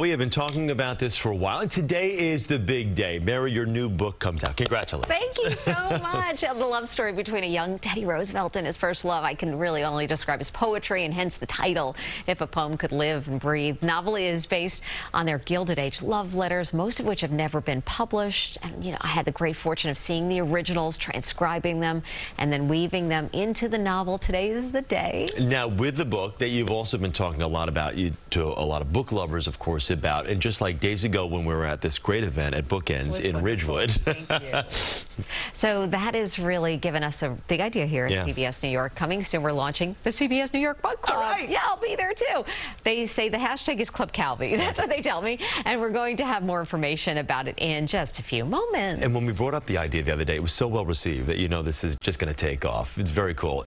We have been talking about this for a while, and today is the big day. Mary, your new book comes out. Congratulations. Thank you so much. the love story between a young Teddy Roosevelt and his first love, I can really only describe as poetry, and hence the title, If a Poem Could Live and Breathe. Novel is based on their Gilded Age love letters, most of which have never been published. And, you know, I had the great fortune of seeing the originals, transcribing them, and then weaving them into the novel. Today is the day. Now, with the book that you've also been talking a lot about, you to a lot of book lovers, of course, about. And just like days ago when we were at this great event at Bookends in wonderful. Ridgewood. Thank you. so that has really given us a big idea here at Yeah. CBS New York. Coming soon, we're launching the CBS New York Book Club. right. Yeah, I'll be there too. They say the hashtag is Club Calvi. That's what they tell me. And we're going to have more information about it in just a few moments. And when we brought up the idea the other day, it was so well received that you know this is just going to take off. It's very cool.